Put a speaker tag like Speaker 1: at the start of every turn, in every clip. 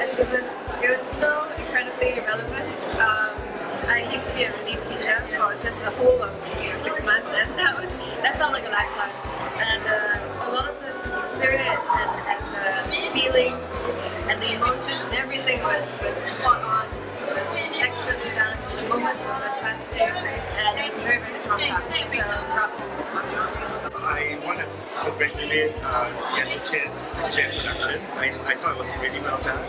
Speaker 1: it was it was so incredibly relevant. Um, I used to be a relief teacher for just a whole of you know, six months, and that was that felt like a lifetime. And uh, a lot of the spirit and, and the feelings and the emotions and everything was was spot on. It was excellently done. The moments were fantastic, and it was a very very strong cast. So
Speaker 2: congratulate uh, Yellow Chairs Chair Productions. I, I thought it was really well done.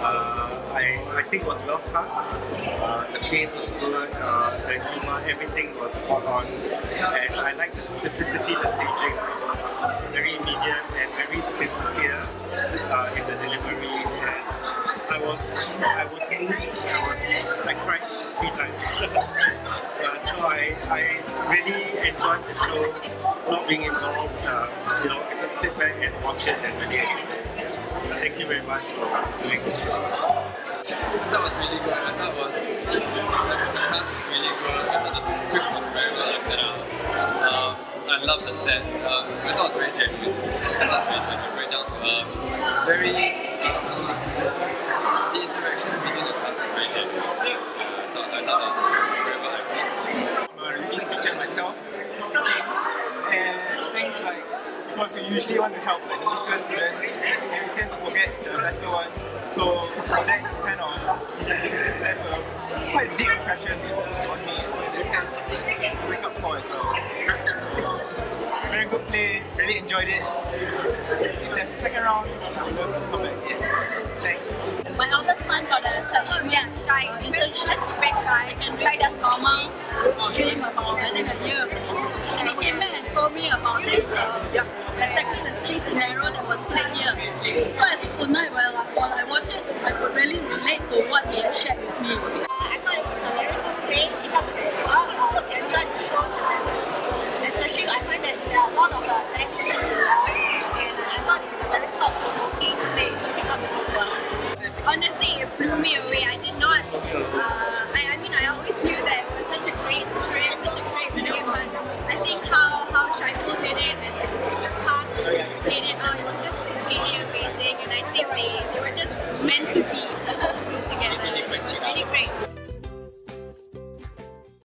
Speaker 2: Uh, I, I think it was well cast. Uh, the pace was good, uh, the humor, everything was spot on. And I like the simplicity, the staging. It was very immediate and very sincere uh, in the delivery. Enjoyed the show, not being involved. Uh, you know, I could sit back and watch it and really enjoy it. Thank you very much for doing the show.
Speaker 3: That was really good. I thought it was the, cast was really good. I thought the script was very well acted out. Um, I love the set. Um, I thought it was very genuine. It was very down to earth. Very um, the interactions between the cast was very genuine. Yeah, I thought I thought that was very well acted.
Speaker 4: I'm a relief teacher myself, and things like because we usually want to help like the weaker students, and we tend to forget the better ones. So for that kind of left a quite deep impression on me. So in that sense, it's a wake up call as well. So very good play, really enjoyed it. If there's a second round, I would love to come back. Yeah. Thanks.
Speaker 5: My eldest son got an internship. Oh, yeah, shy. Uh, internship secondary tried the summer stream about and a year.
Speaker 6: And he
Speaker 5: came back and told me about this uh, yeah. exactly the same scenario that was played here. So I think tonight while while I watch it, I could really relate to what he had shared with me.
Speaker 6: I thought it was a very
Speaker 7: good
Speaker 6: play.
Speaker 7: It helped me
Speaker 6: as well.
Speaker 7: Enjoyed
Speaker 6: the
Speaker 7: show.
Speaker 6: Especially
Speaker 7: I find
Speaker 6: that
Speaker 7: there
Speaker 6: are a lot of languages and I thought it's a very thought-provoking the.
Speaker 8: Honestly, it blew me away. I did not
Speaker 2: uh,
Speaker 8: I, I mean, I always knew